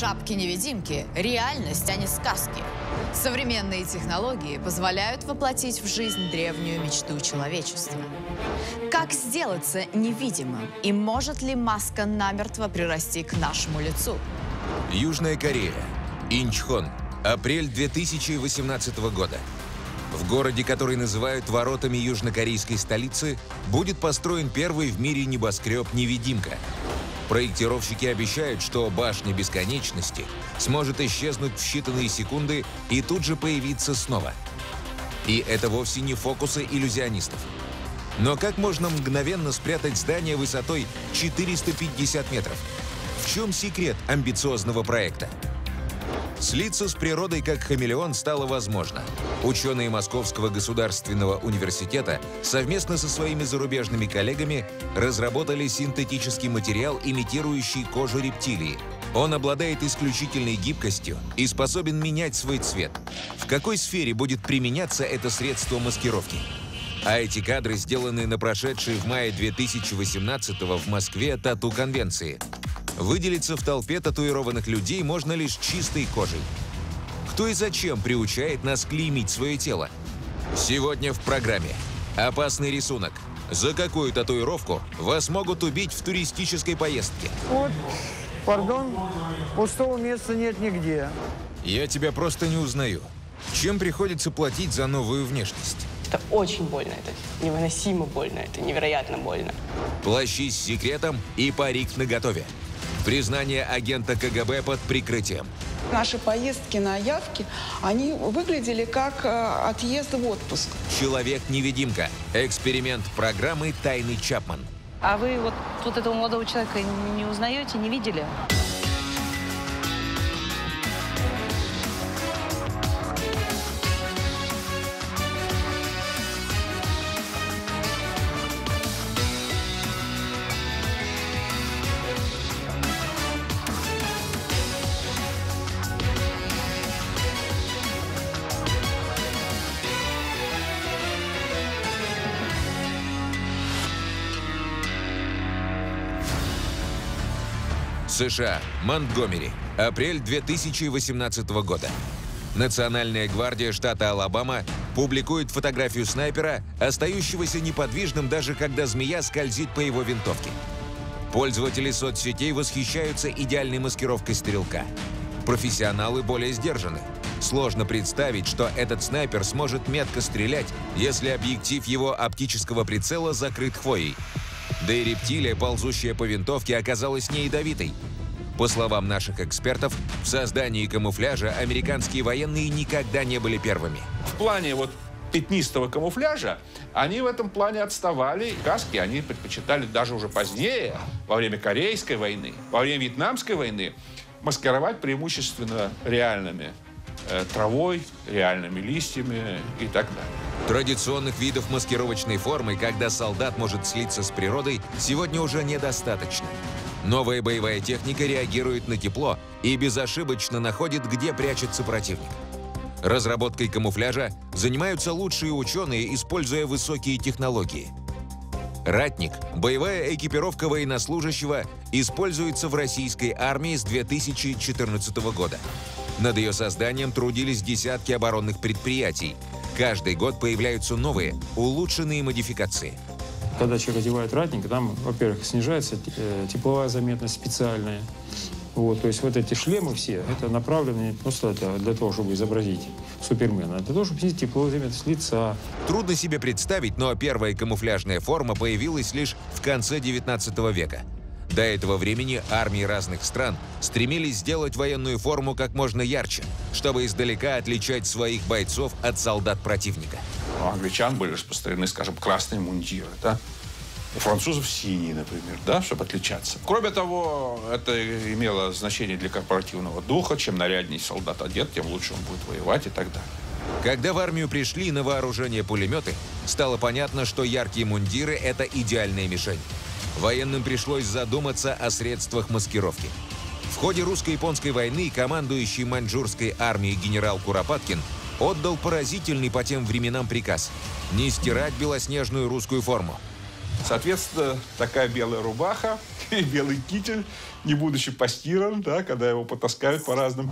шапки-невидимки – реальность, а не сказки. Современные технологии позволяют воплотить в жизнь древнюю мечту человечества. Как сделаться невидимым? И может ли маска намертво прирасти к нашему лицу? Южная Корея. Инчхон. Апрель 2018 года. В городе, который называют воротами южнокорейской столицы, будет построен первый в мире небоскреб-невидимка. Проектировщики обещают, что башня бесконечности сможет исчезнуть в считанные секунды и тут же появиться снова. И это вовсе не фокусы иллюзионистов. Но как можно мгновенно спрятать здание высотой 450 метров? В чем секрет амбициозного проекта? Слиться с природой как хамелеон стало возможно. Ученые Московского государственного университета совместно со своими зарубежными коллегами разработали синтетический материал, имитирующий кожу рептилии. Он обладает исключительной гибкостью и способен менять свой цвет. В какой сфере будет применяться это средство маскировки? А эти кадры сделаны на прошедшей в мае 2018 в Москве тату-конвенции – Выделиться в толпе татуированных людей можно лишь чистой кожей. Кто и зачем приучает нас клеймить свое тело? Сегодня в программе. Опасный рисунок. За какую татуировку вас могут убить в туристической поездке? Вот, пардон, пустого места нет нигде. Я тебя просто не узнаю. Чем приходится платить за новую внешность? Это очень больно, это невыносимо больно, это невероятно больно. Плащи с секретом и парик наготове. Признание агента КГБ под прикрытием. Наши поездки на явки, они выглядели как э, отъезд в отпуск. Человек-невидимка. Эксперимент программы «Тайный Чапман». А вы вот, вот этого молодого человека не узнаете, не видели? США. Монтгомери. Апрель 2018 года. Национальная гвардия штата Алабама публикует фотографию снайпера, остающегося неподвижным даже когда змея скользит по его винтовке. Пользователи соцсетей восхищаются идеальной маскировкой стрелка. Профессионалы более сдержаны. Сложно представить, что этот снайпер сможет метко стрелять, если объектив его оптического прицела закрыт хвоей. Да и рептилия, ползущая по винтовке, оказалась не ядовитой. По словам наших экспертов, в создании камуфляжа американские военные никогда не были первыми. В плане вот пятнистого камуфляжа, они в этом плане отставали. Каски они предпочитали даже уже позднее, во время Корейской войны, во время Вьетнамской войны, маскировать преимущественно реальными э, травой, реальными листьями и так далее. Традиционных видов маскировочной формы, когда солдат может слиться с природой, сегодня уже недостаточно. Новая боевая техника реагирует на тепло и безошибочно находит, где прячется противник. Разработкой камуфляжа занимаются лучшие ученые, используя высокие технологии. Ратник – боевая экипировка военнослужащего, используется в российской армии с 2014 года. Над ее созданием трудились десятки оборонных предприятий. Каждый год появляются новые, улучшенные модификации – когда человек одевает ратник, там, во-первых, снижается э, тепловая заметность специальная. Вот, то есть вот эти шлемы все, это направлены просто для, для того, чтобы изобразить Супермена, а для того, чтобы снизить тепловую заметность лица. Трудно себе представить, но первая камуфляжная форма появилась лишь в конце 19 века. До этого времени армии разных стран стремились сделать военную форму как можно ярче, чтобы издалека отличать своих бойцов от солдат противника. У англичан были распространены, скажем, красные мундиры, да? У французов синие, например, да, чтобы отличаться. Кроме того, это имело значение для корпоративного духа. Чем наряднее солдат одет, тем лучше он будет воевать и так далее. Когда в армию пришли на вооружение пулеметы, стало понятно, что яркие мундиры – это идеальная мишень. Военным пришлось задуматься о средствах маскировки. В ходе русско-японской войны командующий маньчжурской армией генерал Куропаткин отдал поразительный по тем временам приказ – не стирать белоснежную русскую форму. Соответственно, такая белая рубаха и белый китель, не будучи постиран, да, когда его потаскают по разным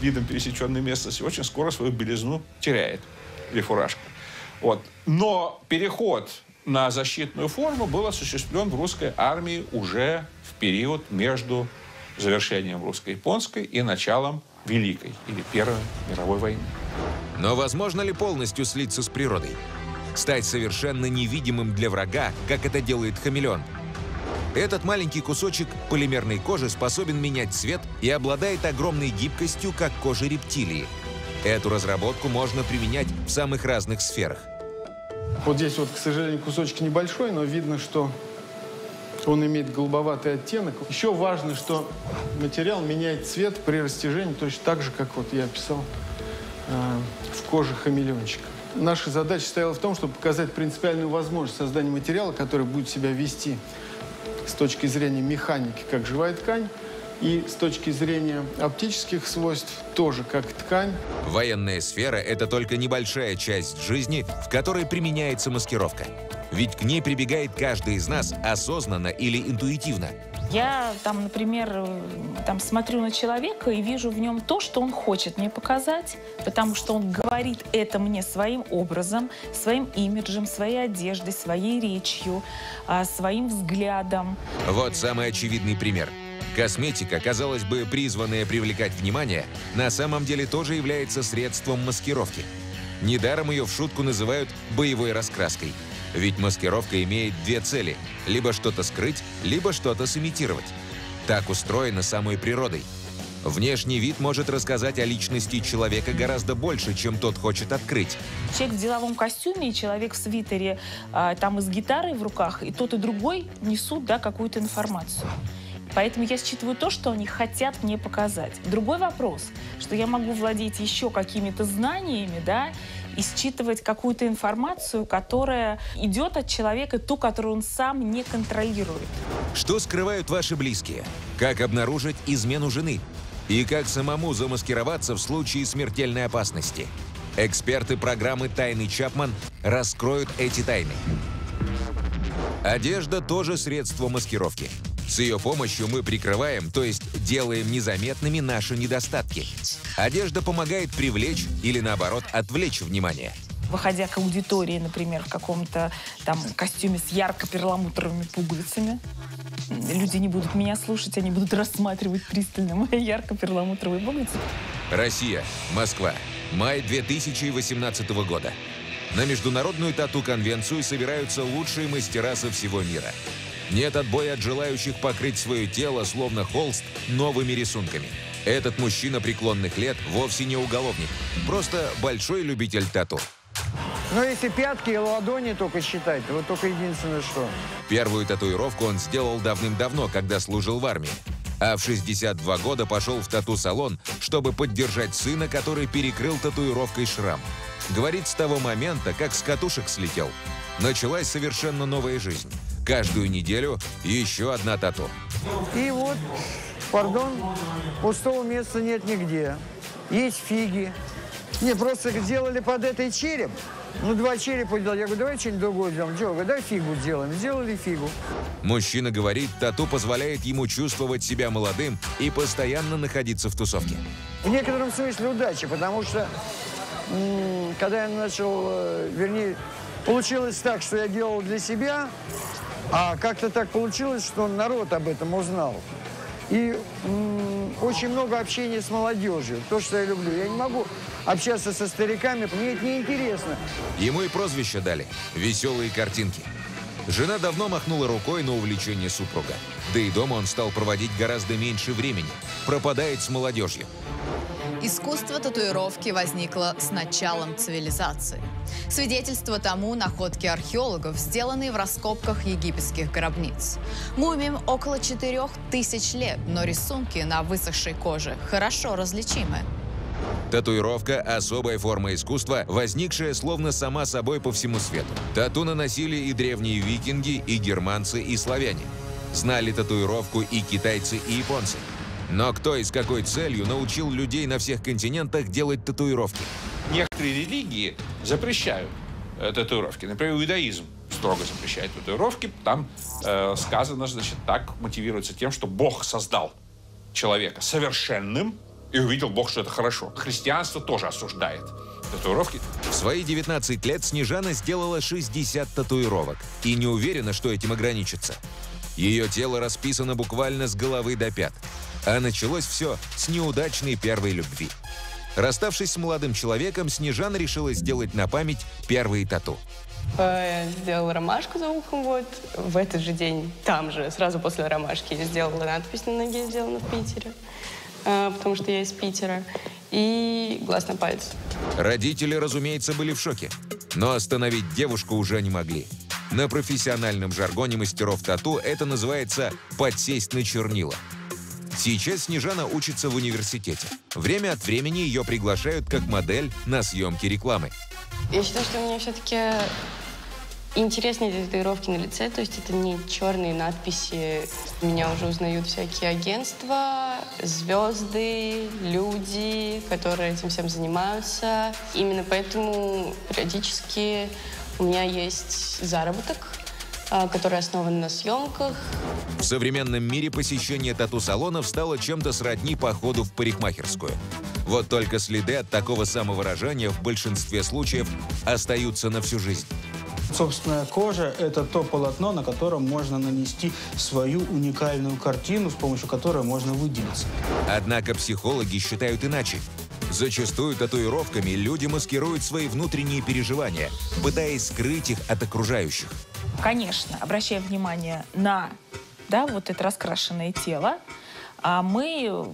видам пересеченной местности, очень скоро свою белизну теряет. Или фуражка. Вот. Но переход на защитную форму был осуществлен в русской армии уже в период между завершением русско-японской и началом Великой или Первой мировой войны. Но возможно ли полностью слиться с природой? Стать совершенно невидимым для врага, как это делает хамелеон? Этот маленький кусочек полимерной кожи способен менять цвет и обладает огромной гибкостью, как кожа рептилии. Эту разработку можно применять в самых разных сферах. Вот здесь вот, к сожалению, кусочек небольшой, но видно, что он имеет голубоватый оттенок. Еще важно, что материал меняет цвет при растяжении точно так же, как вот я описал в коже хамелеончика. Наша задача стояла в том, чтобы показать принципиальную возможность создания материала, который будет себя вести с точки зрения механики, как живая ткань, и с точки зрения оптических свойств тоже как ткань. Военная сфера – это только небольшая часть жизни, в которой применяется маскировка. Ведь к ней прибегает каждый из нас осознанно или интуитивно. Я там, например, там смотрю на человека и вижу в нем то, что он хочет мне показать, потому что он говорит это мне своим образом, своим имиджем, своей одеждой, своей речью, а, своим взглядом. Вот самый очевидный пример. Косметика, казалось бы, призванная привлекать внимание, на самом деле тоже является средством маскировки. Недаром ее в шутку называют боевой раскраской – ведь маскировка имеет две цели – либо что-то скрыть, либо что-то сымитировать. Так устроено самой природой. Внешний вид может рассказать о личности человека гораздо больше, чем тот хочет открыть. Человек в деловом костюме и человек в свитере, а, там и с гитарой в руках, и тот, и другой несут да, какую-то информацию. Поэтому я считываю то, что они хотят мне показать. Другой вопрос, что я могу владеть еще какими-то знаниями, да, и считывать какую-то информацию, которая идет от человека, ту, которую он сам не контролирует. Что скрывают ваши близкие? Как обнаружить измену жены? И как самому замаскироваться в случае смертельной опасности? Эксперты программы «Тайный Чапман» раскроют эти тайны. Одежда тоже средство маскировки. С ее помощью мы прикрываем, то есть делаем незаметными наши недостатки. Одежда помогает привлечь или, наоборот, отвлечь внимание выходя к аудитории, например, в каком-то там костюме с ярко-перламутровыми пуговицами, люди не будут меня слушать, они будут рассматривать пристально мои ярко-перламутровые пуговицы. Россия, Москва, май 2018 года. На международную тату-конвенцию собираются лучшие мастера со всего мира. Нет отбоя от желающих покрыть свое тело, словно холст, новыми рисунками. Этот мужчина преклонных лет вовсе не уголовник, просто большой любитель тату. Но если пятки и ладони только считать, вот только единственное что. Первую татуировку он сделал давным-давно, когда служил в армии. А в 62 года пошел в тату-салон, чтобы поддержать сына, который перекрыл татуировкой шрам. Говорит, с того момента, как с катушек слетел, началась совершенно новая жизнь. Каждую неделю еще одна тату. И вот, пардон, пустого места нет нигде. Есть фиги. Не, просто сделали под этой череп. Ну, два черепа делали. Я говорю, давай что-нибудь другое сделаем. Джо, дай фигу сделаем. Сделали фигу. Мужчина говорит, тату позволяет ему чувствовать себя молодым и постоянно находиться в тусовке. В некотором смысле удачи, потому что когда я начал, э, вернее, получилось так, что я делал для себя, а как-то так получилось, что народ об этом узнал. И очень много общения с молодежью. То, что я люблю. Я не могу общаться со стариками, мне это неинтересно. Ему и прозвище дали – «Веселые картинки». Жена давно махнула рукой на увлечение супруга. Да и дома он стал проводить гораздо меньше времени. Пропадает с молодежью. Искусство татуировки возникло с началом цивилизации. Свидетельство тому находки археологов, сделанные в раскопках египетских гробниц. Мумиям около 4000 лет, но рисунки на высохшей коже хорошо различимы. Татуировка – особая форма искусства, возникшая словно сама собой по всему свету. Тату наносили и древние викинги, и германцы, и славяне. Знали татуировку и китайцы, и японцы. Но кто и с какой целью научил людей на всех континентах делать татуировки? Некоторые религии запрещают э, татуировки. Например, иудаизм строго запрещает татуировки. Там э, сказано, значит, так мотивируется тем, что Бог создал человека совершенным, и увидел Бог, что это хорошо. Христианство тоже осуждает татуировки. В свои 19 лет Снежана сделала 60 татуировок и не уверена, что этим ограничится. Ее тело расписано буквально с головы до пят. А началось все с неудачной первой любви. Расставшись с молодым человеком, Снежана решила сделать на память первые тату. Э, Я сделала ромашку за ухом, вот. В этот же день, там же, сразу после ромашки, я сделала надпись на ноге, сделана в Питере. э, Потому что я из Питера. И глаз на пальце. Родители, разумеется, были в шоке. Но остановить девушку уже не могли. На профессиональном жаргоне мастеров тату это называется «подсесть на чернила». Сейчас Снежана учится в университете. Время от времени ее приглашают как модель на съемки рекламы. Я считаю, что у меня все-таки интереснее татуировки на лице, то есть это не черные надписи. Меня уже узнают всякие агентства, звезды, люди, которые этим всем занимаются. Именно поэтому периодически у меня есть заработок, который основан на съемках. В современном мире посещение тату-салонов стало чем-то сродни походу в парикмахерскую. Вот только следы от такого самовыражения в большинстве случаев остаются на всю жизнь. Собственная кожа – это то полотно, на котором можно нанести свою уникальную картину, с помощью которой можно выделиться. Однако психологи считают иначе. Зачастую татуировками люди маскируют свои внутренние переживания, пытаясь скрыть их от окружающих. Конечно, обращая внимание на да, вот это раскрашенное тело, а мы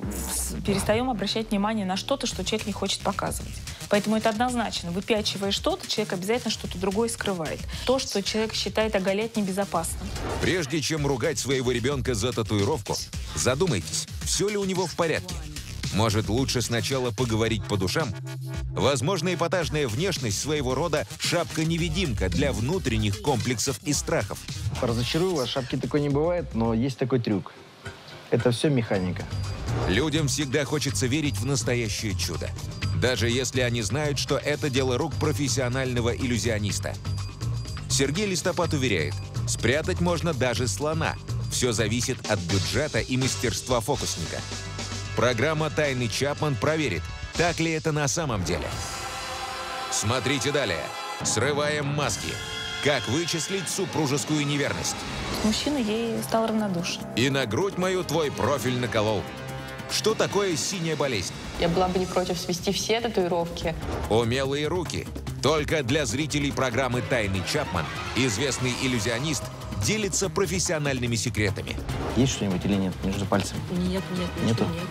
перестаем обращать внимание на что-то, что человек не хочет показывать. Поэтому это однозначно. Выпячивая что-то, человек обязательно что-то другое скрывает. То, что человек считает оголять небезопасным. Прежде чем ругать своего ребенка за татуировку, задумайтесь, все ли у него в порядке. Может, лучше сначала поговорить по душам? Возможно, эпатажная внешность своего рода шапка-невидимка для внутренних комплексов и страхов. Разочарую вас, шапки такой не бывает, но есть такой трюк. Это все механика. Людям всегда хочется верить в настоящее чудо. Даже если они знают, что это дело рук профессионального иллюзиониста. Сергей Листопад уверяет, спрятать можно даже слона. Все зависит от бюджета и мастерства фокусника. Программа «Тайный Чапман» проверит, так ли это на самом деле. Смотрите далее. Срываем маски. Как вычислить супружескую неверность? Мужчина ей стал равнодушен. И на грудь мою твой профиль наколол. Что такое синяя болезнь? Я была бы не против свести все татуировки. Умелые руки. Только для зрителей программы «Тайный Чапман» известный иллюзионист делится профессиональными секретами. Есть что-нибудь или нет между пальцами? Нет, нет, Нету? ничего нет.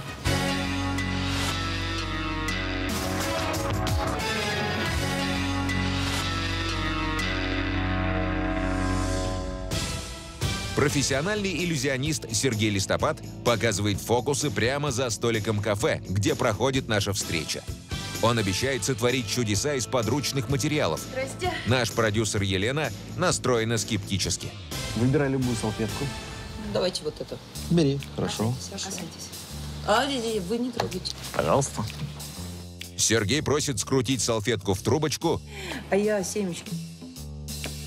Профессиональный иллюзионист Сергей Листопад показывает фокусы прямо за столиком кафе, где проходит наша встреча. Он обещает сотворить чудеса из подручных материалов. Здрасте. Наш продюсер Елена настроена скептически. Выбирай любую салфетку. Давайте вот это. Бери. Хорошо. Касайтесь. А, вы не трогайте. Пожалуйста. Сергей просит скрутить салфетку в трубочку, А я семечки.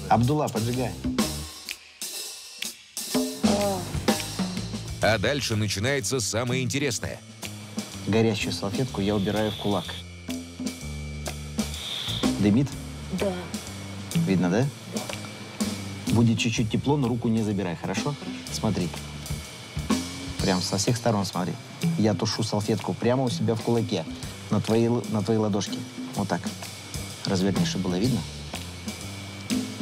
Абдулла, поджигай. А дальше начинается самое интересное. Горящую салфетку я убираю в кулак. Дымит? Да. Видно, да? Будет чуть-чуть тепло, но руку не забирай, хорошо? Смотри. Прям со всех сторон смотри. Я тушу салфетку прямо у себя в кулаке, на твоей, на твоей ладошке. Вот так. Разверни, чтобы было видно.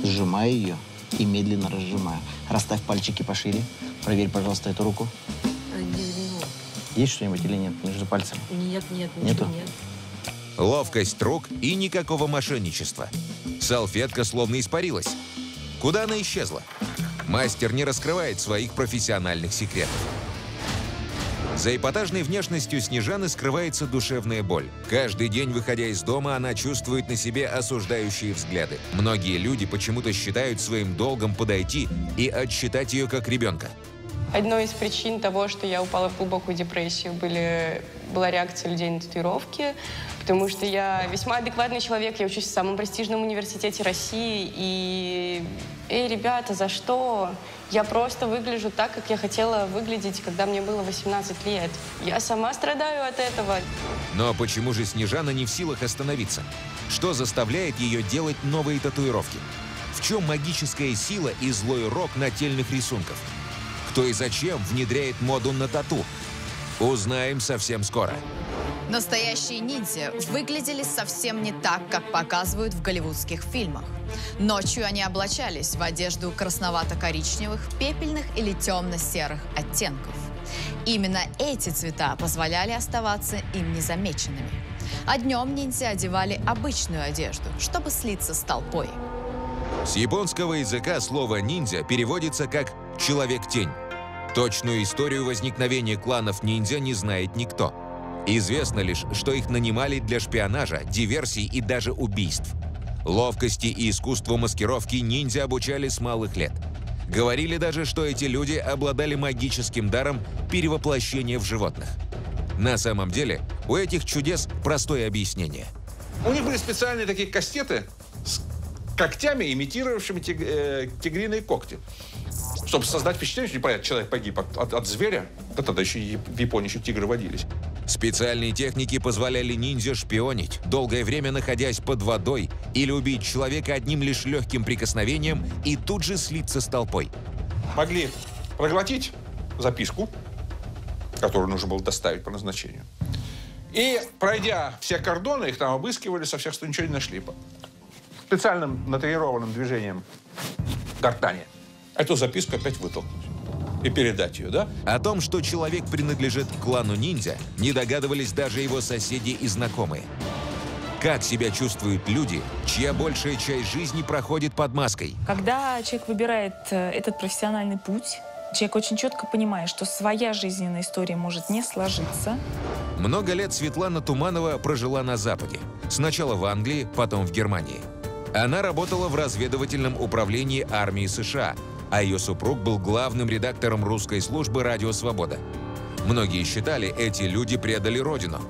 Сжимаю ее и медленно разжимаю. Расставь пальчики пошире. Проверь, пожалуйста, эту руку. Не, Есть что-нибудь или нет между пальцами? нет, нет, ничего Нету? нет. Ловкость рук и никакого мошенничества. Салфетка словно испарилась. Куда она исчезла? Мастер не раскрывает своих профессиональных секретов. За эпатажной внешностью Снежаны скрывается душевная боль. Каждый день, выходя из дома, она чувствует на себе осуждающие взгляды. Многие люди почему-то считают своим долгом подойти и отсчитать ее как ребенка. Одной из причин того, что я упала в глубокую депрессию, были, была реакция людей на татуировки, потому что я весьма адекватный человек, я учусь в самом престижном университете России, и Эй, ребята, за что? Я просто выгляжу так, как я хотела выглядеть, когда мне было 18 лет. Я сама страдаю от этого. Но почему же Снежана не в силах остановиться? Что заставляет ее делать новые татуировки? В чем магическая сила и злой рок нательных рисунков? Кто и зачем внедряет моду на тату? Узнаем совсем скоро. Настоящие ниндзя выглядели совсем не так, как показывают в голливудских фильмах. Ночью они облачались в одежду красновато-коричневых, пепельных или темно-серых оттенков. Именно эти цвета позволяли оставаться им незамеченными. А днем ниндзя одевали обычную одежду, чтобы слиться с толпой. С японского языка слово «ниндзя» переводится как «человек-тень». Точную историю возникновения кланов ниндзя не знает никто. Известно лишь, что их нанимали для шпионажа, диверсий и даже убийств. Ловкости и искусству маскировки ниндзя обучали с малых лет. Говорили даже, что эти люди обладали магическим даром перевоплощения в животных. На самом деле, у этих чудес простое объяснение. У них были специальные такие кастеты с когтями, имитировавшими тиг- э, тигриные когти. Чтобы создать впечатление, что непонятно, человек погиб от, от- от зверя. Да тогда еще в Японии еще тигры водились. Специальные техники позволяли ниндзя шпионить, долгое время находясь под водой, или убить человека одним лишь легким прикосновением и тут же слиться с толпой. Могли проглотить записку, которую нужно было доставить по назначению. И, пройдя все кордоны, их там обыскивали со всех сторон, ничего не нашли. Специальным натренированным движением гортани эту записку опять вытолкнуть и передать ее, да? О том, что человек принадлежит к клану ниндзя, не догадывались даже его соседи и знакомые. Как себя чувствуют люди, чья большая часть жизни проходит под маской? Когда человек выбирает э, этот профессиональный путь, человек очень четко понимает, что своя жизненная история может не сложиться. Много лет Светлана Туманова прожила на Западе. Сначала в Англии, потом в Германии. Она работала в разведывательном управлении армии США, а ее супруг был главным редактором русской службы «Радио Свобода». Многие считали, эти люди предали родину.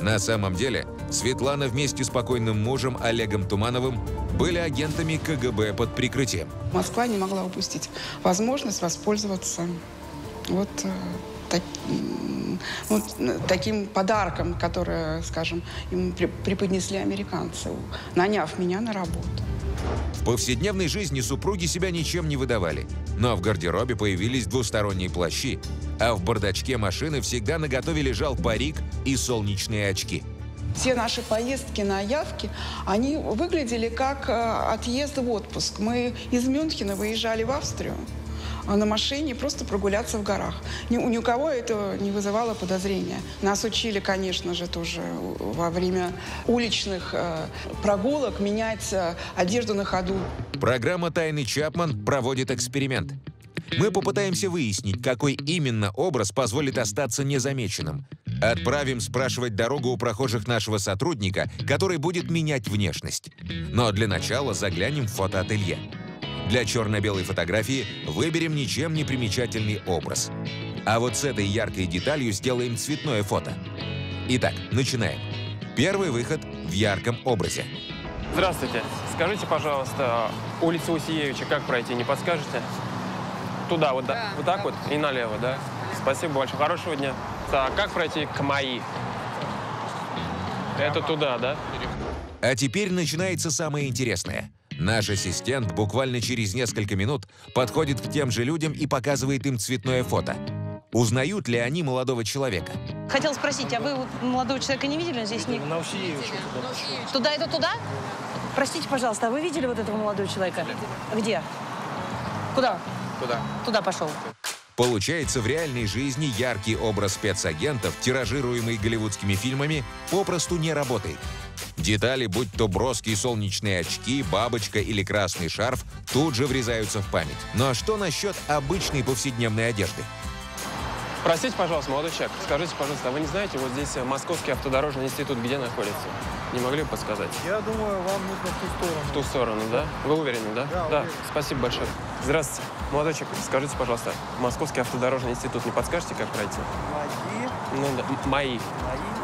На самом деле, Светлана вместе с покойным мужем Олегом Тумановым были агентами КГБ под прикрытием. Москва не могла упустить возможность воспользоваться вот, э, так- вот, таким подарком, который, скажем, им преподнесли американцы, наняв меня на работу. В повседневной жизни супруги себя ничем не выдавали, но в гардеробе появились двусторонние плащи, а в бардачке машины всегда наготове лежал парик и солнечные очки. Все наши поездки на явки, они выглядели как э, отъезд в отпуск. Мы из Мюнхена выезжали в Австрию на машине просто прогуляться в горах. Ни, ни у кого это не вызывало подозрения. Нас учили, конечно же, тоже во время уличных э, прогулок менять э, одежду на ходу. Программа «Тайный Чапман» проводит эксперимент. Мы попытаемся выяснить, какой именно образ позволит остаться незамеченным. Отправим спрашивать дорогу у прохожих нашего сотрудника, который будет менять внешность. Но для начала заглянем в фотоателье. Для черно-белой фотографии выберем ничем не примечательный образ. А вот с этой яркой деталью сделаем цветное фото. Итак, начинаем. Первый выход в ярком образе. Здравствуйте. Скажите, пожалуйста, улицу Усиевича как пройти, не подскажете? Туда, вот, да, вот так вот и налево, да? Спасибо большое. Хорошего дня. Так, как пройти к МАИ? Это туда, да? А теперь начинается самое интересное. Наш ассистент буквально через несколько минут подходит к тем же людям и показывает им цветное фото. Узнают ли они молодого человека? Хотел спросить, а вы вот молодого человека не видели? Здесь не... На Усиевича. Туда это туда? Простите, пожалуйста, а вы видели вот этого молодого человека? Где? Куда? Куда? Туда пошел. Получается, в реальной жизни яркий образ спецагентов, тиражируемый голливудскими фильмами, попросту не работает. Детали, будь то броские солнечные очки, бабочка или красный шарф, тут же врезаются в память. Ну а что насчет обычной повседневной одежды? Простите, пожалуйста, молодой человек, скажите, пожалуйста, а вы не знаете, вот здесь э, Московский автодорожный институт где находится? Не могли бы подсказать? Я думаю, вам нужно в ту сторону. В ту сторону, да? Вы уверены, да? Да, уверен. Спасибо большое. Здравствуйте. Молодой человек, скажите, пожалуйста, Московский автодорожный институт не подскажете, как пройти? Мои. Ну да, мои. Мои?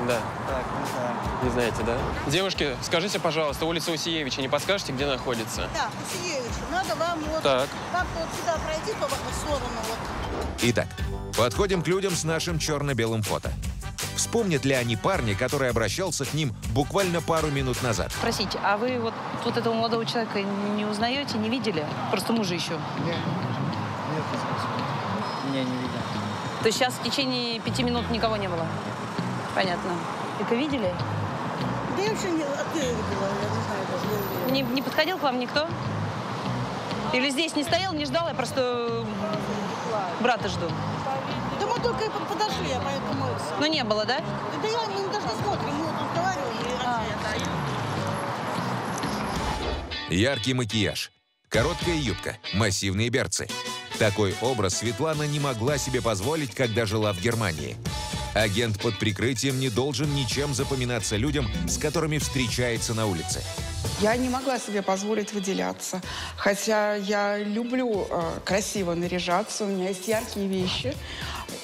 Да. Так, не знаю. Не знаете, да? Девушки, скажите, пожалуйста, улица Усиевича не подскажете, где находится? Да, Усиевич, надо вам вот Так. как-то вот сюда пройти по в сторону. Вот. Итак, подходим к людям с нашим черно-белым фото. Вспомнят ли они парня, который обращался к ним буквально пару минут назад? Простите, а вы вот, вот этого молодого человека не узнаете, не видели? Просто мужа еще. Нет, не, не видел. То есть сейчас в течение пяти минут никого не было? Понятно. Это видели? Да я вообще не, а ты видела, я не знаю даже. Не, не подходил к вам никто? Или здесь не стоял, не ждал, я просто брата жду. Да мы только подошли, я поэтому... Ну не было, да? Да я, мы даже не смотрим, мы вот разговаривали и ответ. Яркий макияж, короткая юбка, массивные берцы. Такой образ Светлана не могла себе позволить, когда жила в Германии. Агент под прикрытием не должен ничем запоминаться людям, с которыми встречается на улице. Я не могла себе позволить выделяться. Хотя я люблю э, красиво наряжаться, у меня есть яркие вещи.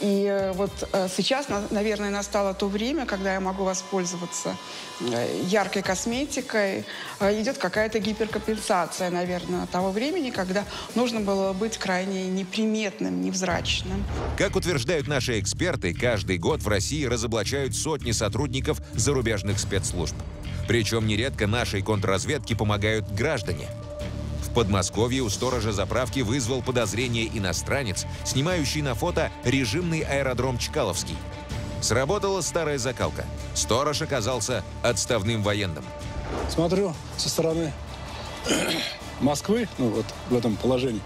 И э, вот э, сейчас, на- наверное, настало то время, когда я могу воспользоваться э, яркой косметикой. Э, идет какая-то гиперкомпенсация, наверное, того времени, когда нужно было быть крайне неприметным, невзрачным. Как утверждают наши эксперты, каждый год в России разоблачают сотни сотрудников зарубежных спецслужб. Причем нередко нашей контрразведке помогают граждане. В Подмосковье у сторожа заправки вызвал подозрение иностранец, снимающий на фото режимный аэродром Чкаловский. Сработала старая закалка. Сторож оказался отставным военным. Смотрю со стороны Москвы, ну вот в этом положении,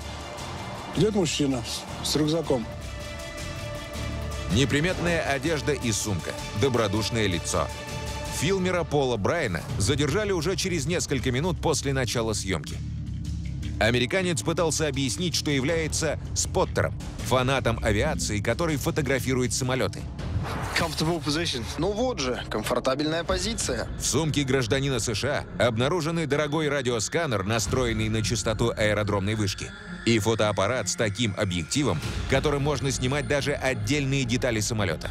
идет мужчина с, с рюкзаком. Неприметная одежда и сумка, добродушное лицо. Филмера Пола Брайана задержали уже через несколько минут после начала съемки. Американец пытался объяснить, что является споттером, фанатом авиации, который фотографирует самолеты. Ну вот же, комфортабельная позиция. В сумке гражданина США обнаружены дорогой радиосканер, настроенный на частоту аэродромной вышки, и фотоаппарат с таким объективом, которым можно снимать даже отдельные детали самолета.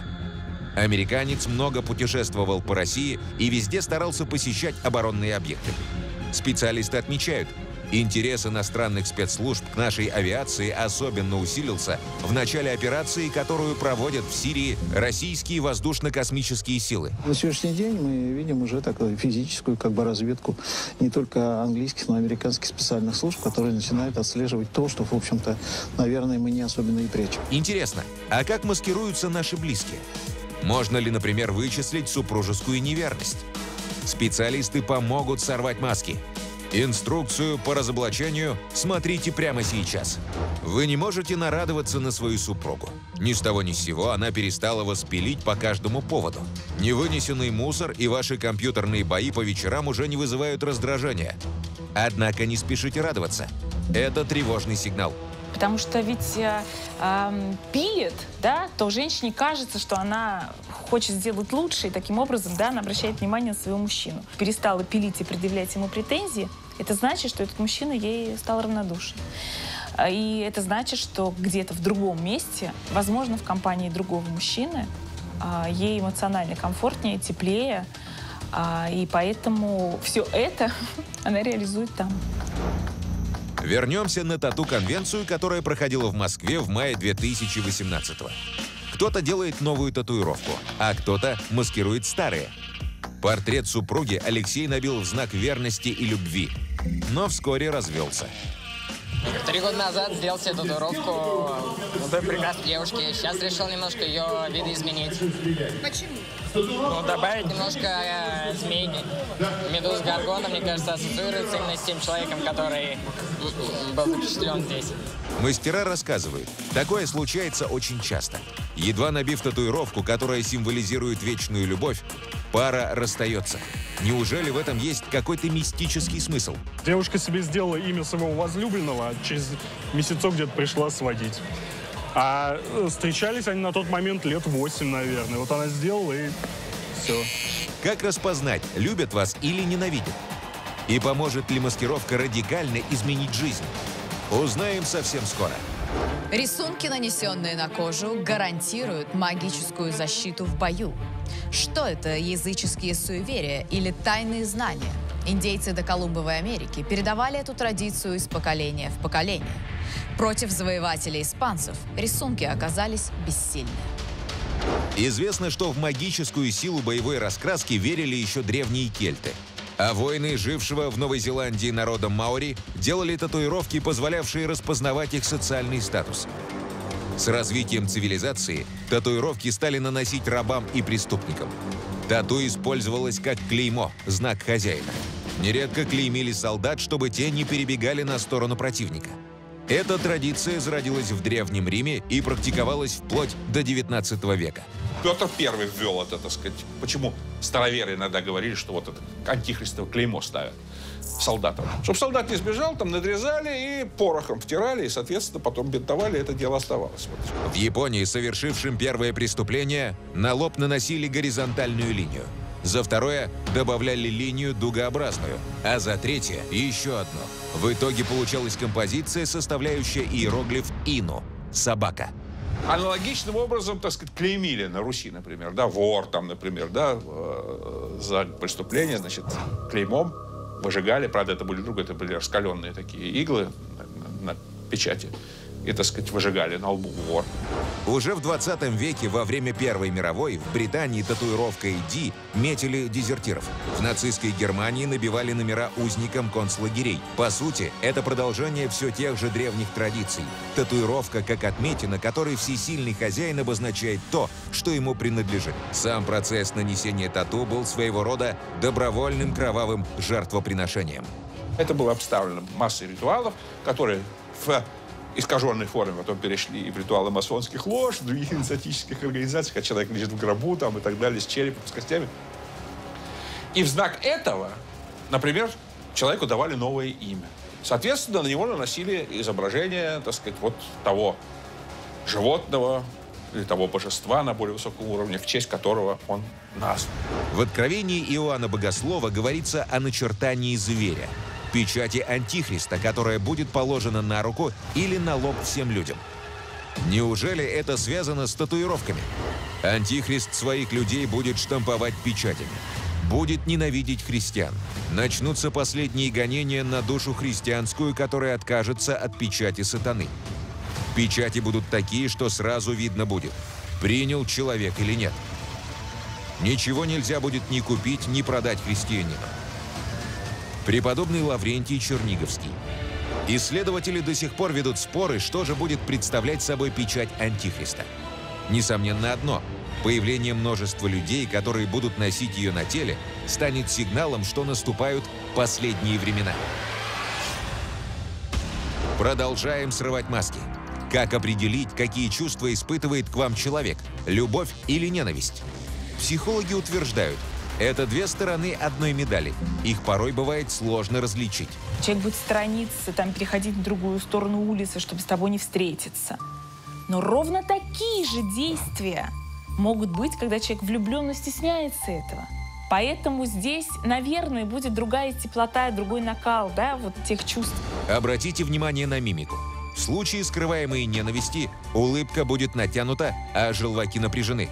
Американец много путешествовал по России и везде старался посещать оборонные объекты. Специалисты отмечают, интерес иностранных спецслужб к нашей авиации особенно усилился в начале операции, которую проводят в Сирии российские воздушно-космические силы. На сегодняшний день мы видим уже такую физическую как бы разведку не только английских, но и американских специальных служб, которые начинают отслеживать то, что, в общем-то, наверное, мы не особенно и прячем. Интересно, а как маскируются наши близкие? Можно ли, например, вычислить супружескую неверность? Специалисты помогут сорвать маски. Инструкцию по разоблачению смотрите прямо сейчас. Вы не можете нарадоваться на свою супругу. Ни с того ни с сего она перестала вас пилить по каждому поводу. Невынесенный мусор и ваши компьютерные бои по вечерам уже не вызывают раздражения. Однако не спешите радоваться. Это тревожный сигнал. Потому что ведь э, эм, пилит, да, то женщине кажется, что она хочет сделать лучше, и таким образом, да, она обращает внимание на своего мужчину. Перестала пилить и предъявлять ему претензии, это значит, что этот мужчина ей стал равнодушен. А, И это значит, что где-то в другом месте, возможно, в компании другого мужчины, а, ей эмоционально комфортнее, теплее, а, и поэтому все это она реализует там. Вернемся на тату-конвенцию, которая проходила в Москве в мае 2018 -го. Кто-то делает новую татуировку, а кто-то маскирует старые. Портрет супруги Алексей набил в знак верности и любви, но вскоре развелся. Три года назад сделал себе татуировку той прекрасной девушки. Сейчас решил немножко ее видоизменить. Почему? Ну, добавить немножко э, змей, медуз Гаргона, мне кажется, ассоциируется именно с тем человеком, который был запечатлен здесь. Мастера рассказывают, такое случается очень часто. Едва набив татуировку, которая символизирует вечную любовь, пара расстается. Неужели в этом есть какой-то мистический смысл? Девушка себе сделала имя своего возлюбленного, а через месяцок где-то пришла сводить. А э, встречались они на тот момент лет 8, наверное. Вот она сделала и все. Как распознать, любят вас или ненавидят? И поможет ли маскировка радикально изменить жизнь? Узнаем совсем скоро. Рисунки, нанесенные на кожу, гарантируют магическую защиту в бою. Что это, языческие суеверия или тайные знания? Индейцы до Колумбовой Америки передавали эту традицию из поколения в поколение. Против завоевателей испанцев рисунки оказались бессильны. Известно, что в магическую силу боевой раскраски верили еще древние кельты. А воины, жившего в Новой Зеландии народом маори, делали татуировки, позволявшие распознавать их социальный статус. С развитием цивилизации татуировки стали наносить рабам и преступникам. Тату использовалось как клеймо, знак хозяина. Нередко клеймили солдат, чтобы те не перебегали на сторону противника. Эта традиция зародилась в Древнем Риме и практиковалась вплоть до 19 века. Петр Первый ввел это, так сказать. Почему староверы иногда говорили, что вот это антихристово клеймо ставят солдатам. Чтобы солдат не сбежал, там надрезали и порохом втирали, и, соответственно, потом бинтовали, и это дело оставалось. Вот. В Японии, совершившим первое преступление, на лоб наносили горизонтальную линию. За второе добавляли линию дугообразную, а за третье еще одну. В итоге получалась композиция, составляющая иероглиф «ину» — собака. Аналогичным образом, так сказать, клеймили на Руси, например, да, вор там, например, да, э, за преступление, значит, клеймом выжигали, правда, это были другие, это были раскаленные такие иглы на, на печати, и, так сказать, выжигали на лбу вор. Уже в 20 веке во время Первой мировой в Британии татуировкой «Ди» метили дезертиров. В нацистской Германии набивали номера узникам концлагерей. По сути, это продолжение все тех же древних традиций. Татуировка как отметина, которой всесильный хозяин обозначает то, что ему принадлежит. Сам процесс нанесения тату был своего рода добровольным кровавым жертвоприношением. Это было обставлено массой ритуалов, которые в искаженной форме потом перешли и в ритуалы масонских лож, других инициатических организаций, когда человек лежит в гробу там, и так далее, с черепом, с костями. И в знак этого, например, человеку давали новое имя. Соответственно, на него наносили изображение, так сказать, вот того животного или того божества на более высоком уровне, в честь которого он назван. В Откровении Иоанна Богослова говорится о начертании зверя, печати Антихриста, которая будет положена на руку или на лоб всем людям. Неужели это связано с татуировками? Антихрист своих людей будет штамповать печатями. Будет ненавидеть христиан. Начнутся последние гонения на душу христианскую, которая откажется от печати сатаны. Печати будут такие, что сразу видно будет, принял человек или нет. Ничего нельзя будет ни купить, ни продать христианину. Преподобный Лаврентий Черниговский. Исследователи до сих пор ведут споры, что же будет представлять собой печать Антихриста. Несомненно одно – появление множества людей, которые будут носить ее на теле, станет сигналом, что наступают последние времена. Продолжаем срывать маски. Как определить, какие чувства испытывает к вам человек – любовь или ненависть? Психологи утверждают, это две стороны одной медали. Их порой бывает сложно различить. Человек будет сторониться, там, переходить на другую сторону улицы, чтобы с тобой не встретиться. Но ровно такие же действия могут быть, когда человек влюбленно стесняется этого. Поэтому здесь, наверное, будет другая теплота, другой накал, да, вот тех чувств. Обратите внимание на мимику. В случае скрываемой ненависти улыбка будет натянута, а желваки напряжены.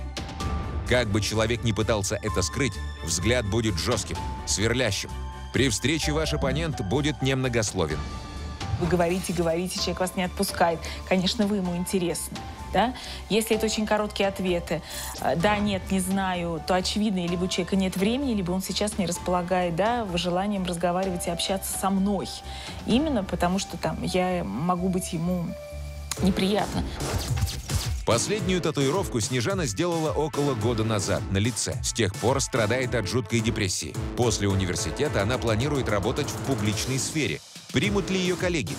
Как бы человек ни пытался это скрыть, взгляд будет жестким, сверлящим. При встрече ваш оппонент будет немногословен. Вы говорите, говорите, человек вас не отпускает. Конечно, вы ему интересны. Да? Если это очень короткие ответы, э, да, нет, не знаю, то очевидно, либо у человека нет времени, либо он сейчас не располагает да, желанием разговаривать и общаться со мной. Именно потому, что там я могу быть ему неприятно. Последнюю татуировку Снежана сделала около года назад на лице. С тех пор страдает от жуткой депрессии. После университета она планирует работать в публичной сфере. Примут ли ее коллеги?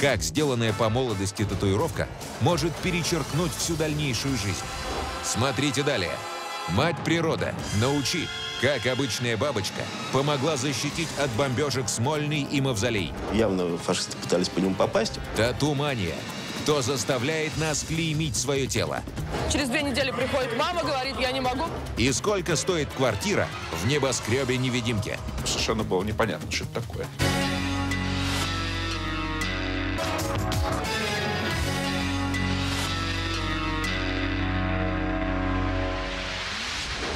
Как сделанная по молодости татуировка может перечеркнуть всю дальнейшую жизнь? Смотрите далее. Мать природа, научи, как обычная бабочка помогла защитить от бомбежек Смольный и Мавзолей. Явно фашисты пытались по нему попасть. Тату-мания. Кто заставляет нас клеймить свое тело? Через две недели приходит мама, говорит, я не могу. И сколько стоит квартира в небоскребе-невидимке? Совершенно было непонятно, что это такое.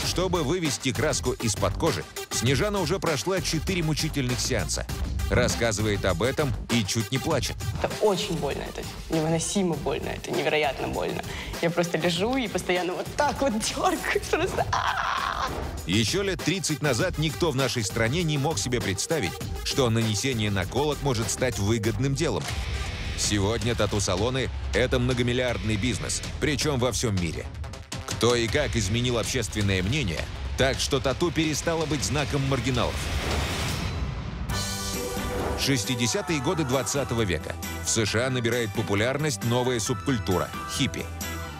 Чтобы вывести краску из-под кожи, Снежана уже прошла 4 мучительных сеанса. Рассказывает об этом и чуть не плачет. Это очень больно, это невыносимо больно, это невероятно больно. Я просто лежу и постоянно вот так вот дергаю, просто а-а-а. Еще лет 30 назад никто в нашей стране не мог себе представить, что нанесение наколок может стать выгодным делом. Сегодня тату-салоны – это многомиллиардный бизнес, причем во всем мире. Кто и как изменил общественное мнение, так что тату перестало быть знаком маргиналов. 60-е годы 20 века. В США набирает популярность новая субкультура – хиппи.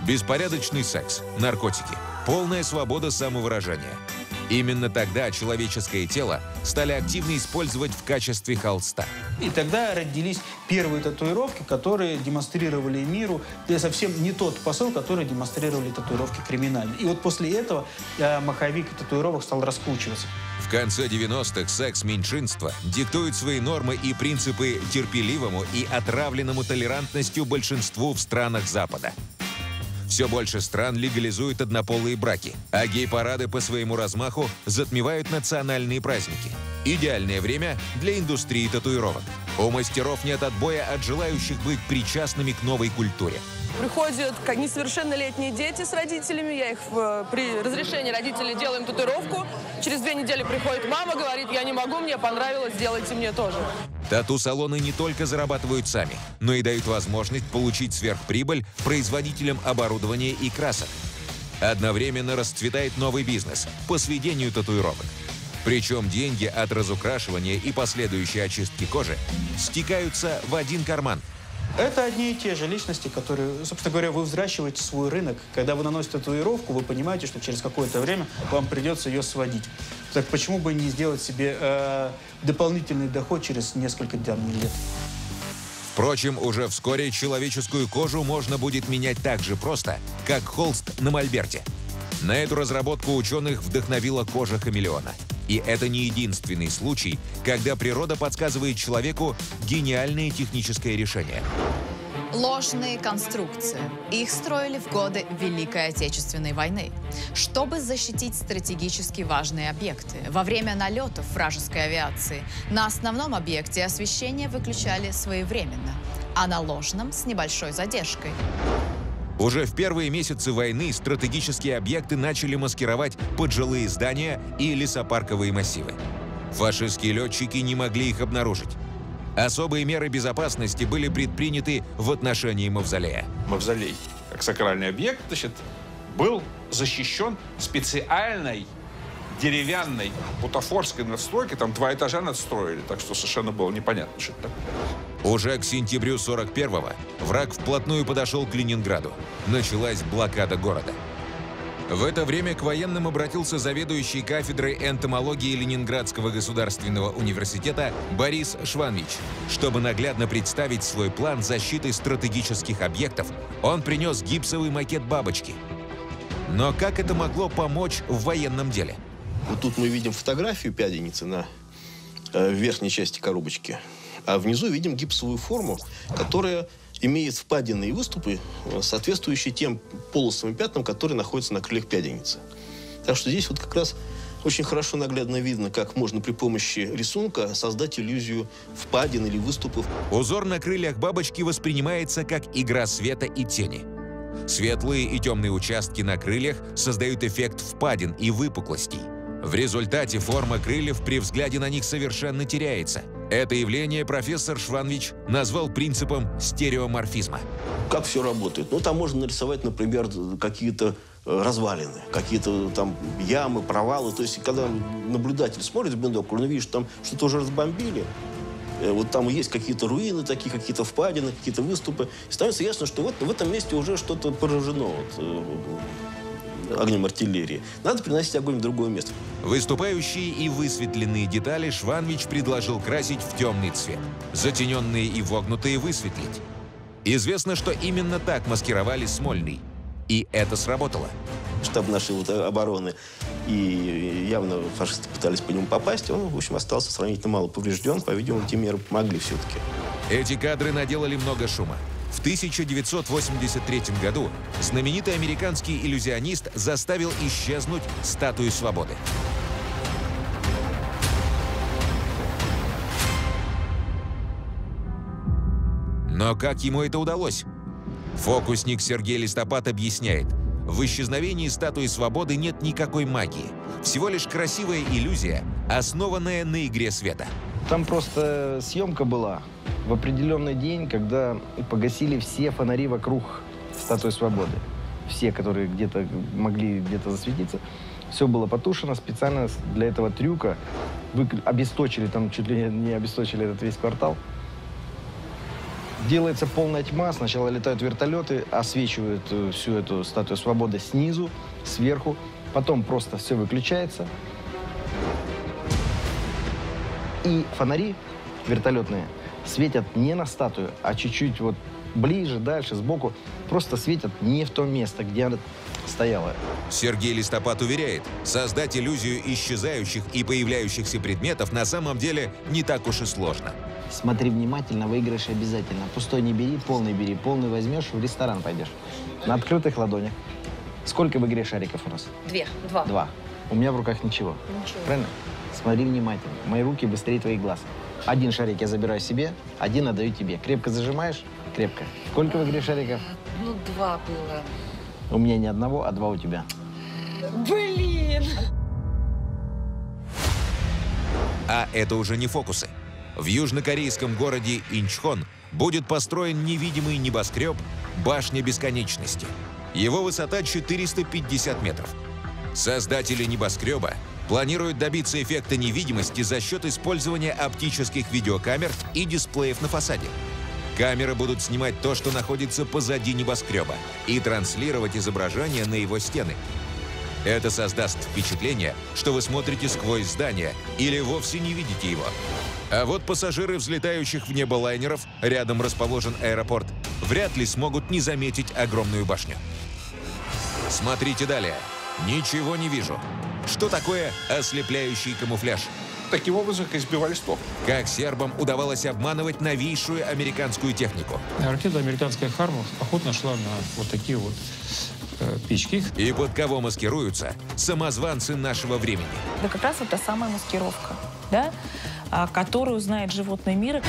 Беспорядочный секс, наркотики, полная свобода самовыражения. Именно тогда человеческое тело стали активно использовать в качестве холста. И тогда родились первые татуировки, которые демонстрировали миру да, совсем не тот посыл, который демонстрировали татуировки криминальные. И вот после этого э, маховик татуировок стал раскручиваться. В конце 90-х секс меньшинства диктует свои нормы и принципы терпеливому и отравленному толерантностью большинству в странах Запада. Все больше стран легализуют однополые браки, а гей-парады по своему размаху затмевают национальные праздники. Идеальное время для индустрии татуировок. У мастеров нет отбоя от желающих быть причастными к новой культуре. Приходят как несовершеннолетние дети с родителями, я их в- при разрешении родителей делаем татуировку. Через две недели приходит мама, говорит, я не могу, мне понравилось, сделайте мне тоже. Тату-салоны не только зарабатывают сами, но и дают возможность получить сверхприбыль производителям оборудования и красок. Одновременно расцветает новый бизнес по сведению татуировок. Причем деньги от разукрашивания и последующей очистки кожи стекаются в один карман. Это одни и те же личности, которые, собственно говоря, вы взращиваете свой рынок. Когда вы наносите татуировку, вы понимаете, что через какое-то время вам придется ее сводить. Так почему бы не сделать себе э, дополнительный доход через несколько там, лет? Впрочем, уже вскоре человеческую кожу можно будет менять так же просто, как холст на мольберте. На эту разработку ученых вдохновила кожа хамелеона. И это не единственный случай, когда природа подсказывает человеку гениальное техническое решение. Ложные конструкции. Их строили в годы Великой Отечественной войны, чтобы защитить стратегически важные объекты. Во время налетов вражеской авиации на основном объекте освещение выключали своевременно, а на ложном с небольшой задержкой. Уже в первые месяцы войны стратегические объекты начали маскировать под жилые здания и лесопарковые массивы. Фашистские летчики не могли их обнаружить. Особые меры безопасности были предприняты в отношении мавзолея. Мавзолей, как сакральный объект, значит, был защищен специальной деревянной бутафорской надстройкой. Там два этажа надстроили, так что совершенно было непонятно, что это такое. Уже к сентябрю 41-го враг вплотную подошел к Ленинграду. Началась блокада города. В это время к военным обратился заведующий кафедрой энтомологии Ленинградского государственного университета Борис Шванвич. Чтобы наглядно представить свой план защиты стратегических объектов, он принес гипсовый макет бабочки. Но как это могло помочь в военном деле? Вот тут мы видим фотографию пяденицы на э, верхней части коробочки, а внизу видим гипсовую форму, которая имеет впадины и выступы, э, соответствующие тем полосам и пятнам, которые находятся на крыльях пяденицы. Так что здесь вот как раз очень хорошо наглядно видно, как можно при помощи рисунка создать иллюзию впадин или выступов. Узор на крыльях бабочки воспринимается как игра света и тени. Светлые и темные участки на крыльях создают эффект впадин и выпуклостей. В результате форма крыльев при взгляде на них совершенно теряется. Это явление профессор Шванвич назвал принципом стереоморфизма. Как все работает? Ну, там можно нарисовать, например, какие-то э, развалины, какие-то там ямы, провалы. То есть, когда наблюдатель смотрит в бинокль, он видит, что там что-то уже разбомбили, Э, вот там есть какие-то руины такие, какие-то впадины, какие-то выступы. И становится ясно, что вот в этом месте уже что-то поражено вот, э, огнем артиллерии. Надо переносить огонь в другое место. Выступающие и высветленные детали Шванвич предложил красить в темный цвет. Затененные и вогнутые высветлить. Известно, что именно так маскировали Смольный. И это сработало. Штаб нашей вот обороны. И явно фашисты пытались по нему попасть. Он, в общем, остался сравнительно мало поврежден. По-видимому, те меры помогли все-таки. Эти кадры наделали много шума. В 1983 году знаменитый американский иллюзионист заставил исчезнуть статую свободы. Но как ему это удалось? Фокусник Сергей Листопад объясняет. В исчезновении статуи свободы нет никакой магии. Всего лишь красивая иллюзия, основанная на игре света. Там просто съемка была в определенный день, когда погасили все фонари вокруг статуи свободы. Все, которые где-то могли где-то засветиться. Все было потушено специально для этого трюка. Вы обесточили, там чуть ли не обесточили этот весь квартал. Делается полная тьма. Сначала летают вертолеты, освечивают э, всю эту статую свободы снизу, сверху. Потом просто все выключается. И фонари вертолетные светят не на статую, а чуть-чуть вот ближе, дальше, сбоку. Просто светят не в то место, где она стояла. Сергей Листопад уверяет, создать иллюзию исчезающих и появляющихся предметов на самом деле не так уж и сложно. Смотри внимательно, выигрыш обязательно. Пустой не бери, полный бери. Полный возьмешь, в ресторан пойдешь. На открытых ладонях. Сколько в игре шариков у нас? Две. Два. Два. У меня в руках ничего. Ничего. Правильно? Смотри внимательно. Мои руки быстрее твоих глаз. Один шарик я забираю себе, один отдаю тебе. Крепко зажимаешь? Крепко. Сколько в игре шариков? Ну, два было. У меня не одного, а два у тебя. Блин! А это уже не фокусы. В южнокорейском городе Инчхон будет построен невидимый небоскреб «Башня бесконечности». Его высота 450 метров. Создатели небоскреба планируют добиться эффекта невидимости за счет использования оптических видеокамер и дисплеев на фасаде. Камеры будут снимать то, что находится позади небоскреба, и транслировать изображение на его стены. Это создаст впечатление, что вы смотрите сквозь здание или вовсе не видите его. А вот пассажиры взлетающих в небо лайнеров, рядом расположен аэропорт, вряд ли смогут не заметить огромную башню. Смотрите далее. Ничего не вижу. Что такое ослепляющий камуфляж? Таким образом, избивали с тока. Как сербам удавалось обманывать новейшую американскую технику? Ракета американская «Хармов» охотно шла на вот такие вот э, печки. И под кого маскируются самозванцы нашего времени? Это как раз вот та самая маскировка, да, а, которую знает животный мир.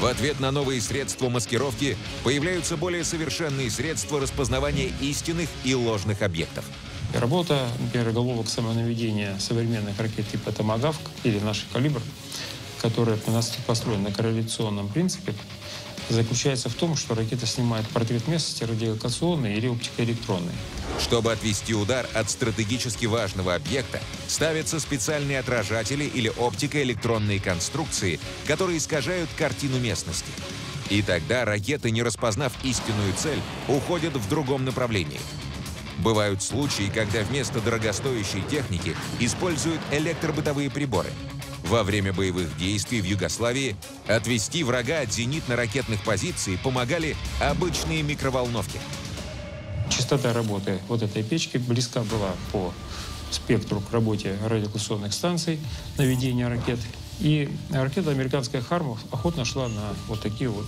В ответ на новые средства маскировки появляются более совершенные средства распознавания истинных и ложных объектов. Работа, например, самонаведения современных ракет типа «Томагавк» или «Наш калибр», которые построены на корреляционном принципе, заключается в том, что ракета снимает портрет местности радиолокационный или оптикоэлектронный. Чтобы отвести удар от стратегически важного объекта, ставятся специальные отражатели или оптико-электронные конструкции, которые искажают картину местности. И тогда ракеты, не распознав истинную цель, уходят в другом направлении. Бывают случаи, когда вместо дорогостоящей техники используют электробытовые приборы. Во время боевых действий в Югославии отвести врага от зенитно-ракетных позиций помогали обычные микроволновки. Частота работы вот этой печки близка была по спектру к работе радиолокационных станций наведения ракет. И ракета американская «Хармов» охотно шла на вот такие вот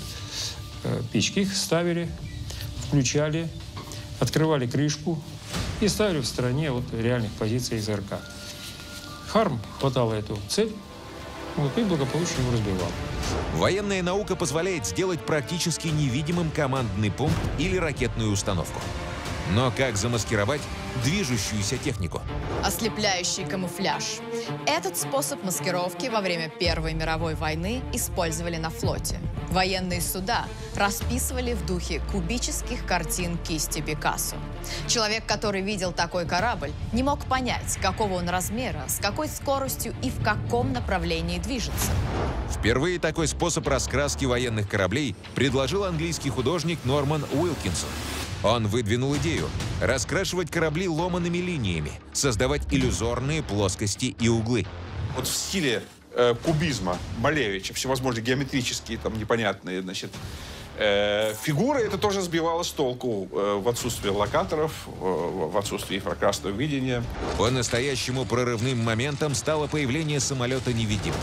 э, печки. Их ставили, включали, открывали крышку и ставили в стороне от реальных позиций ЗРК. Харм хватала эту цель, вот, и благополучно его разбивал. Военная наука позволяет сделать практически невидимым командный пункт или ракетную установку. Но как замаскировать движущуюся технику? Ослепляющий камуфляж. Этот способ маскировки во время Первой мировой войны использовали на флоте. Военные суда расписывали в духе кубических картин кисти Пикассо. Человек, который видел такой корабль, не мог понять, какого он размера, с какой скоростью и в каком направлении движется. Впервые такой способ раскраски военных кораблей предложил английский художник Норман Уилкинсон. Он выдвинул идею раскрашивать корабли ломаными линиями, создавать иллюзорные плоскости и углы. Вот в стиле э, кубизма Малевича, всевозможные геометрические, там непонятные, значит, э, фигуры, это тоже сбивало с толку э, в отсутствии локаторов, э, в отсутствии инфракрасного видения. По-настоящему прорывным моментом стало появление самолета-невидимки.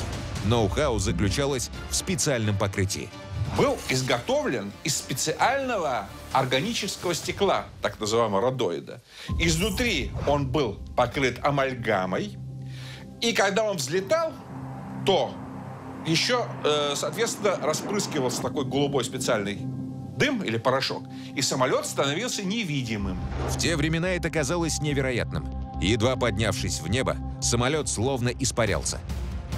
Ноу-хау заключалось в специальном покрытии. Был изготовлен из специального органического стекла, так называемого родоида. Изнутри он был покрыт амальгамой, и когда он взлетал, то еще, э, соответственно, распрыскивался такой голубой специальный дым или порошок, и самолет становился невидимым. В те времена это казалось невероятным. Едва поднявшись в небо, самолет словно испарялся.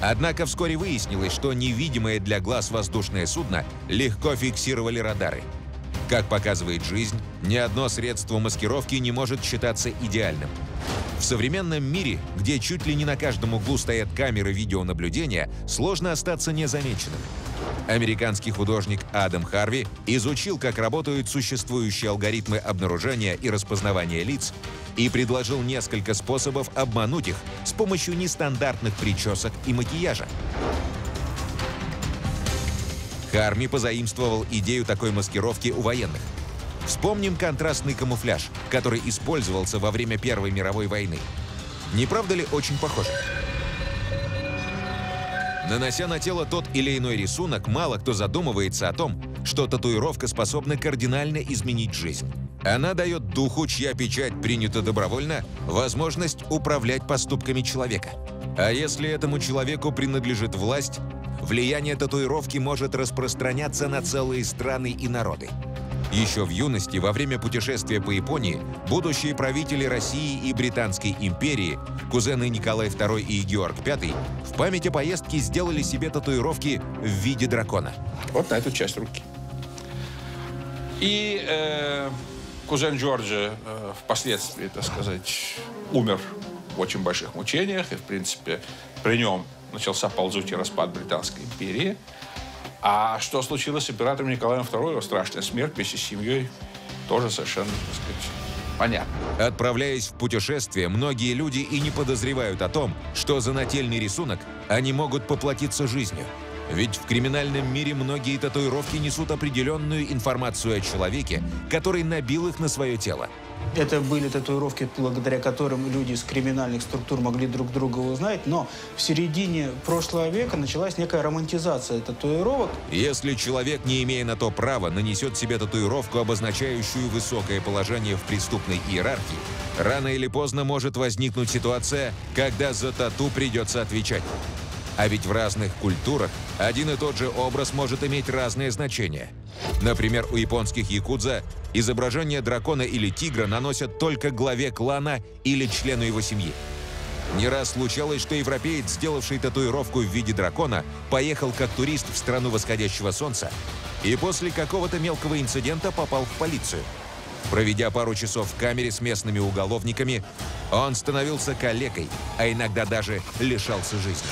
Однако вскоре выяснилось, что невидимое для глаз воздушное судно легко фиксировали радары. Как показывает жизнь, ни одно средство маскировки не может считаться идеальным. В современном мире, где чуть ли не на каждом углу стоят камеры видеонаблюдения, сложно остаться незамеченным. Американский художник Адам Харви изучил, как работают существующие алгоритмы обнаружения и распознавания лиц и предложил несколько способов обмануть их с помощью нестандартных причесок и макияжа. Харми позаимствовал идею такой маскировки у военных. Вспомним контрастный камуфляж, который использовался во время Первой мировой войны. Не правда ли очень похоже? Нанося на тело тот или иной рисунок, мало кто задумывается о том, что татуировка способна кардинально изменить жизнь. Она дает духу, чья печать принята добровольно, возможность управлять поступками человека. А если этому человеку принадлежит власть, влияние татуировки может распространяться на целые страны и народы. Еще в юности, во время путешествия по Японии, будущие правители России и Британской империи, кузены Николай II и Георг V, в память о поездке сделали себе татуировки в виде дракона. Вот на эту часть руки. И э, кузен Джорджа э, впоследствии, так сказать, умер в очень больших мучениях. И, в принципе, при нем начался ползучий распад Британской империи. А что случилось с императором Николаем II? Страшная смерть вместе с семьей тоже совершенно, так сказать, понятно. Отправляясь в путешествие, многие люди и не подозревают о том, что за нательный рисунок они могут поплатиться жизнью. Ведь в криминальном мире многие татуировки несут определенную информацию о человеке, который набил их на свое тело. Это были татуировки, благодаря которым люди из криминальных структур могли друг друга узнать, но в середине прошлого века началась некая романтизация татуировок. Если человек, не имея на то права, нанесет себе татуировку, обозначающую высокое положение в преступной иерархии, рано или поздно может возникнуть ситуация, когда за тату придется отвечать. А ведь в разных культурах один и тот же образ может иметь разные значения. Например, у японских якудза изображение дракона или тигра наносят только главе клана или члену его семьи. Не раз случалось, что европеец, сделавший татуировку в виде дракона, поехал как турист в страну восходящего солнца и после какого-то мелкого инцидента попал в полицию. Проведя пару часов в камере с местными уголовниками, он становился калекой, а иногда даже лишался жизни.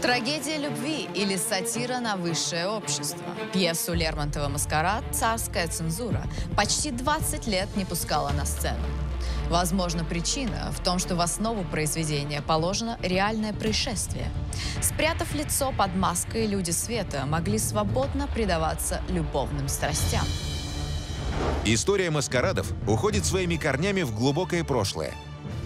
Трагедия любви или сатира на высшее общество. Пьесу Лермонтова «Маскарад» царская цензура почти 20 лет не пускала на сцену. Возможно, причина в том, что в основу произведения положено реальное происшествие. Спрятав лицо под маской, люди света могли свободно предаваться любовным страстям. История маскарадов уходит своими корнями в глубокое прошлое.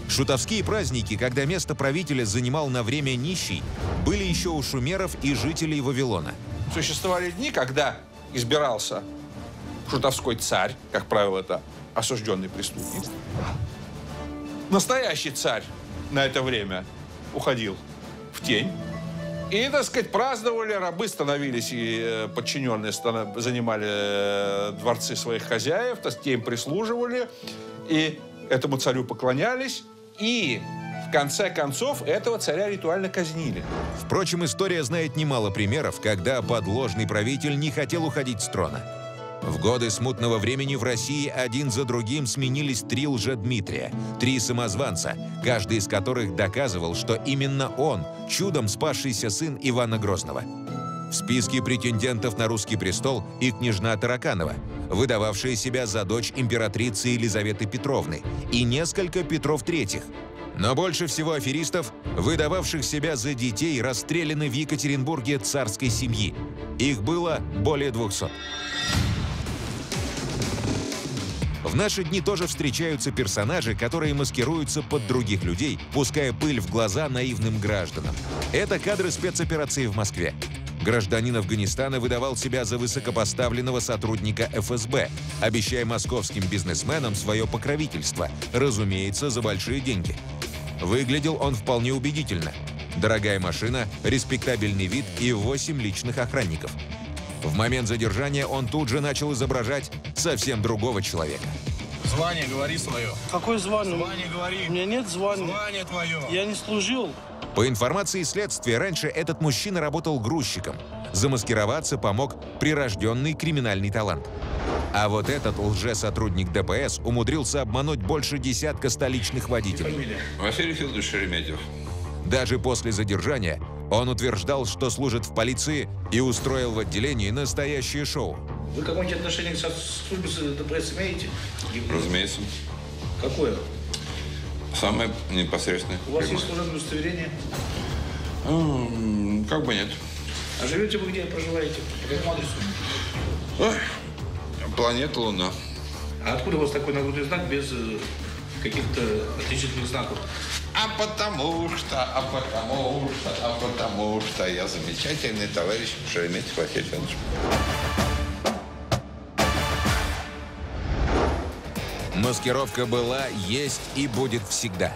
Шутовские праздники, когда место правителя занимал на время нищий, были еще у шумеров и жителей Вавилона. Существовали дни, когда избирался шутовской царь, как правило, это осужденный преступник. Настоящий царь на это время уходил в тень. И, так сказать, праздновали, рабы становились, и э, подчиненные занимали э, дворцы своих хозяев, то есть им прислуживали, и этому царю поклонялись, и в конце концов этого царя ритуально казнили. Впрочем, история знает немало примеров, когда подложный правитель не хотел уходить с трона. В годы смутного времени в России один за другим сменились три лжедмитрия, три самозванца, каждый из которых доказывал, что именно он – чудом спасшийся сын Ивана Грозного. В списке претендентов на русский престол и княжна Тараканова, выдававшая себя за дочь императрицы Елизаветы Петровны, и несколько Петров III. Но больше всего аферистов, выдававших себя за детей, расстреляны в Екатеринбурге царской семьи. Их было более 200. В наши дни тоже встречаются персонажи, которые маскируются под других людей, пуская пыль в глаза наивным гражданам. Это кадры спецоперации в Москве. Гражданин Афганистана выдавал себя за высокопоставленного сотрудника ФСБ, обещая московским бизнесменам свое покровительство, разумеется, за большие деньги. Выглядел он вполне убедительно. Дорогая машина, респектабельный вид и 8 личных охранников. В момент задержания он тут же начал изображать совсем другого человека. Звание говори свое. Какое звание? Звание говори. У меня нет звания. Звание твое. Я не служил. По информации следствия, раньше этот мужчина работал грузчиком. Замаскироваться помог прирожденный криминальный талант. А вот этот лже-сотрудник ДПС умудрился обмануть больше десятка столичных водителей. Василий Федорович Шереметьев. Даже после задержания он утверждал, что служит в полиции и устроил в отделении настоящее шоу. Вы какое-нибудь отношение к службе ДПС имеете? Разумеется. Какое? Самое непосредственное. У вас есть служебное удостоверение? Как бы нет. А живете вы где проживаете? По какому адресу? Ой, Планета Луна. А откуда у вас такой нагрудный знак без э, каких-то отличительных знаков? А потому что, а потому что, а потому что я замечательный товарищ Шереметьев Василий Федорович. Маскировка была, есть и будет всегда.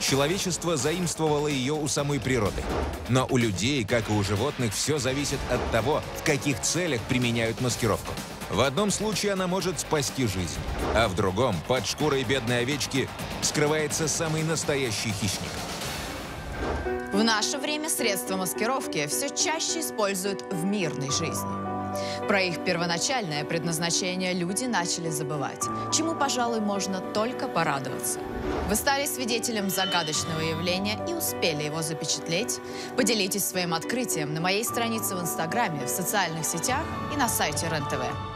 Человечество заимствовало ее у самой природы. Но у людей, как и у животных, все зависит от того, в каких целях применяют маскировку. В одном случае она может спасти жизнь, а в другом, под шкурой бедной овечки, скрывается самый настоящий хищник. В наше время средства маскировки все чаще используют в мирной жизни. Про их первоначальное предназначение люди начали забывать, чему, пожалуй, можно только порадоваться. Вы стали свидетелем загадочного явления и успели его запечатлеть? Поделитесь своим открытием на моей странице в Инстаграме, в социальных сетях и на сайте РЕН-ТВ.